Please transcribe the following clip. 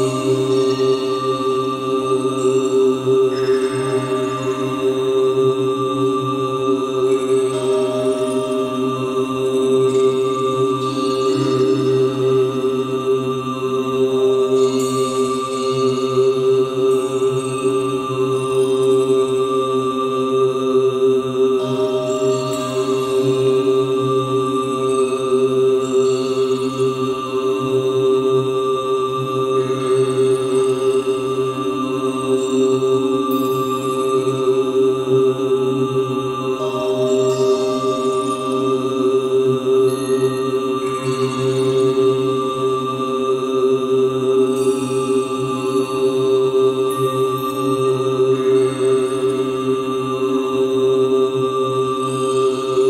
Ooh.